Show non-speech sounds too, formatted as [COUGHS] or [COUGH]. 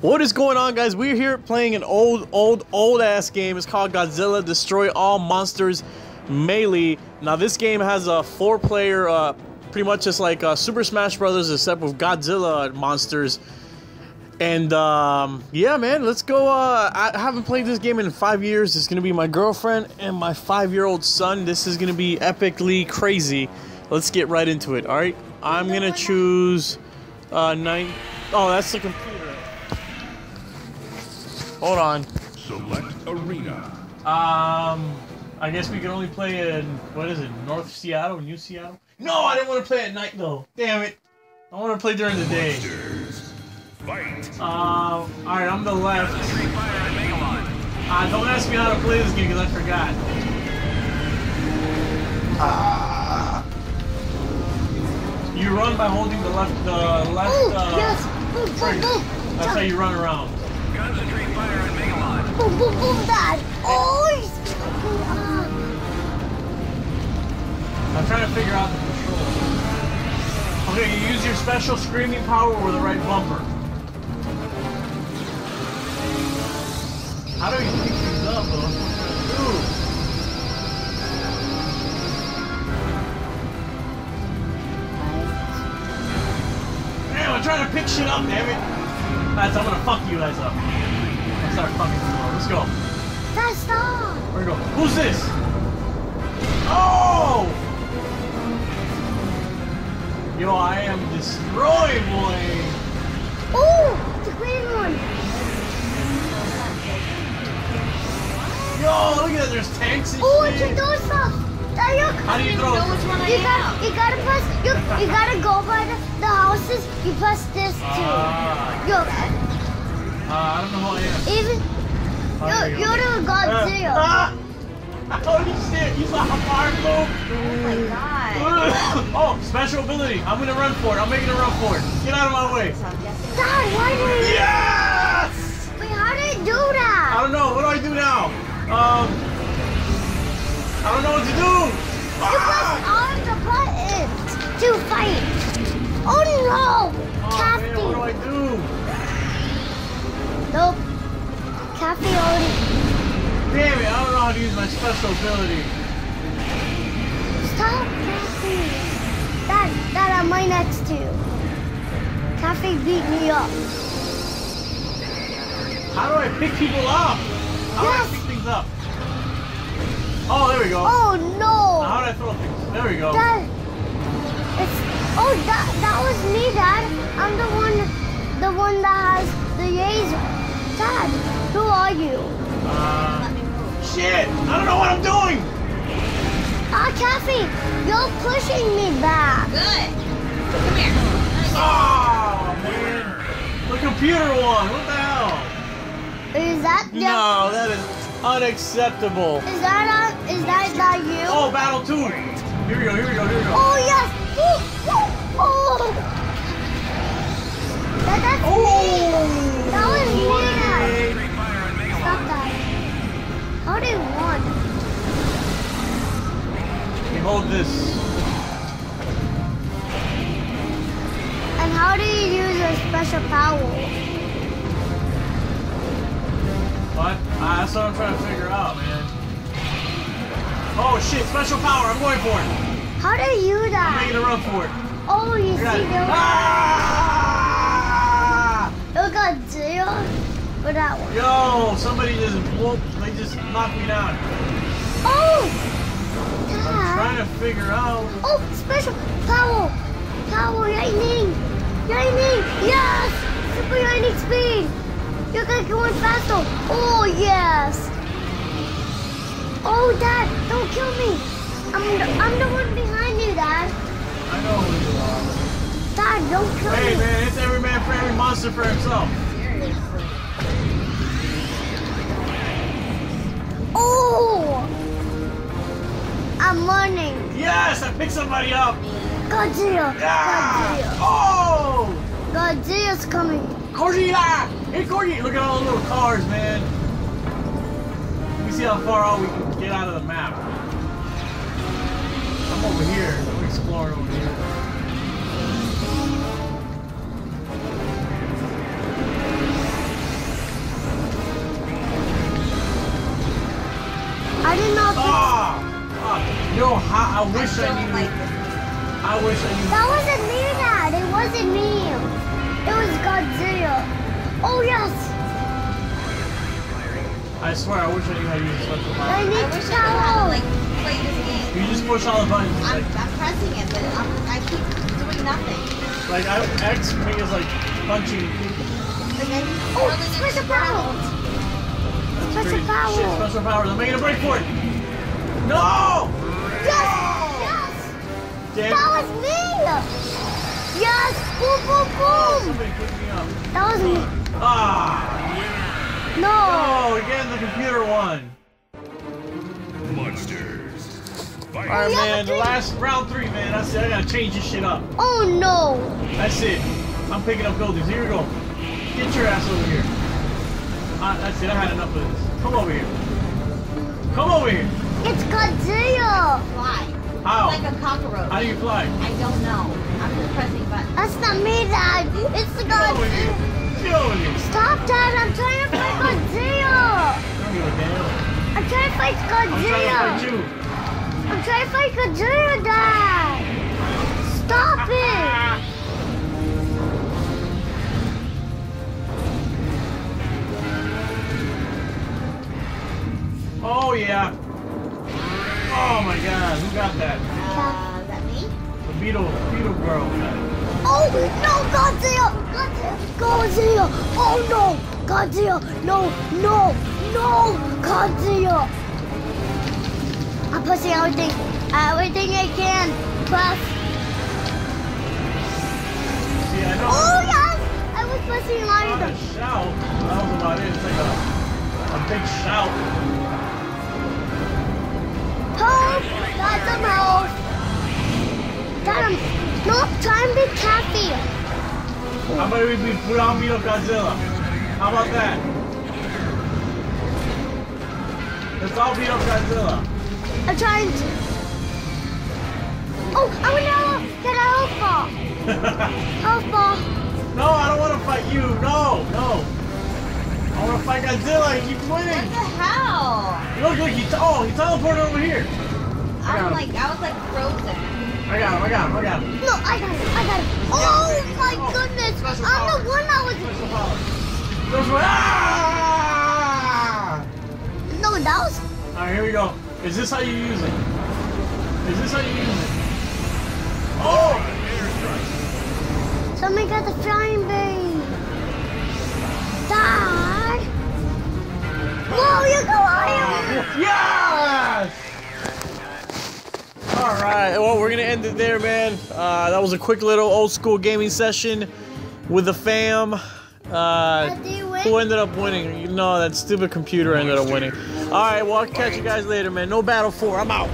What is going on guys? We're here playing an old, old, old ass game. It's called Godzilla Destroy All Monsters Melee. Now this game has a four player, uh, pretty much just like uh, Super Smash Brothers except with Godzilla monsters. And um, yeah man, let's go. Uh, I haven't played this game in five years. It's gonna be my girlfriend and my five year old son. This is gonna be epically crazy. Let's get right into it, alright? I'm gonna choose uh, nine. Oh, that's the computer. Hold on. Select arena. Um, I guess we can only play in what is it? North Seattle, New Seattle? No, I didn't want to play at night though. Damn it! I want to play during the day. Monsters. Fight. Um, all right, I'm the left. Street Fighter and Megalon. Uh, don't ask me how to play this game because I forgot. You run by holding the left, the left. Oh, uh, yes! Boom, boom, trigger. That's how you run around. Boom, boom, boom, Dad! Oh, he's... up. I'm trying to figure out the controls. Okay, you use your special screaming power or the right bumper. How do you pick these up, though? Damn, I'm trying to pick shit up, damn it. That's, I'm gonna fuck you guys up. I'll start fucking you. Let's go. Dad, stop! Where we go? Who's this? Oh! Yo, I am destroying boy. Oh, the green one! Yo, look at that. There's tanks and Oh, you shit. can do stuff! Dad, you How do you throw? You got, you gotta press, you, you gotta go by the, the houses, you press this too. Ah, Yo, uh, I don't know who I am. even, Oh, there you, you go. you're the Godzilla. Ah! Holy shit, you saw how far I flew? Oh my god. [COUGHS] oh, special ability. I'm gonna run for it. I'm making a run for it. Get out of my way. Dad, why did you, Yes! wait, how did you do that? I don't know. What do I do now? Um, I don't know what to do. You press Ah! all the buttons to fight. Oh no! Oh, Kathy. man, what do I do? Nope. Kathy already. Damn it, I don't know how to use my special ability. Stop, Kathy. Dad, Dad, I'm right next to you. Kathy beat me up. How do I pick people up? How do I pick things up? Oh, there we go. Oh Now, how no! do I throw things? There we go. Dad, it's oh that that was me, Dad. I'm the one, the one that has the laser. Dad, who are you? Uh, shit! I don't know what I'm doing! Ah, Kathy, you're pushing me back. Good. Come here. Oh, man. The computer one. What the hell? Is that the, No, that is unacceptable. Is that uh, is that not you? Oh, battle two. Here we go, here we go, here we go. Oh yes! How do you use your special power? What? Uh, that's what I'm trying to figure out, man. Oh shit, special power, I'm going for it. How do you do I'm making a that? run for it. Oh, you I see it. the Ah! you got zero for that one. Yo, somebody just whoop, they just knocked me down. Oh! I'm trying to figure out. Oh, special power! Power! Lightning! You're going faster! Oh, yes! Oh, Dad, don't kill me! I'm the, I'm the one behind you, Dad. I know who you are. Dad, don't kill Hey me! man, it's every man for every monster for himself. Seriously. Oh! I'm running. Yes, I picked somebody up. Godzilla! Yeah. Godzilla! Oh, Godzilla's coming. Corgita! Hey, Corgi! Look at all the little cars, man. Let me see how far out we can get out of the map. I'm over here. I'm exploring over here. I did not. Ah! ah yo, I, wish I, I knew. Like I wish I knew. That wasn't me, Dad. It wasn't me. It was Godzilla. Oh, yes. I swear, I wish I knew how to use the special I power. I need wish I knew how to power. like play this game. You just push all the buttons. I'm, Like, I'm pressing it, but I'm, I keep doing nothing. like I, X for me is like punching. Like I keep Oh, twirling it special power. around. Special power. powers. I'm making a break for it. No! Yes. Yes. Damn. That was me. Yes. Boom, boom, boom. Somebody pick me up. That was me. Ah! No. Oh, again, the computer won. Monsters. All right, Fight. man. The last round three, man. That's it. I gotta change this shit up. Oh, no. That's it. I'm picking up buildings. Here we go. Get your ass over here. Ah, that's it. I had enough of this. Come over here. Come over here. It's Godzilla. Fly. How? Like a cockroach. How do you fly? I don't know. I'm just pressing buttons. That's not me, Dad. It's the Get over here. Godzilla. Get over here. Stop, Dad. I'm trying to fight Godzilla. I don't give a damn. I'm trying to fight I'm trying to Godzilla. fight you. I'm trying to fight Godzilla, Dad. Stop [LAUGHS] it. Oh yeah. Oh my god, who got that? Uh, is that me? The beetle, beetle girl got it. Oh, no, Godzilla. Godzilla. Godzilla. Oh, no. Godzilla. No, no, no. Godzilla. I'm pushing everything. Everything I can. Press. See, I know. Oh, yes. I was Not a everything. shout. That was about it. It's like a, a big shout. Happy. How about we we put on beat up Godzilla? How about that? Let's all beat up Godzilla. I'm trying to. Oh, I want to get a health ball. Health [LAUGHS] ball. no, I don't want to fight you. No, no. I want to fight Godzilla. He keeps What the hell? Look, look, he, oh, he teleported over here. I got I'm him. like, I was like frozen. I got him, I got him, I got him. No, I got it. I got it. Oh my Oh, goodness. I'm power. the one that was. Special power. Special Ah! No, that was. Alright, here we go. Is this how you use it? Is this how you use it? Oh! Somebody got the flying bee. Dad. Whoa, you go higher. Yes! Alright, well, we're gonna end it there, man. Uh, that was a quick little old school gaming session with the fam. Uh, who ended up winning? No, that stupid computer ended up winning. Alright, well, I'll catch you guys later, man. No Battle 4. I'm out.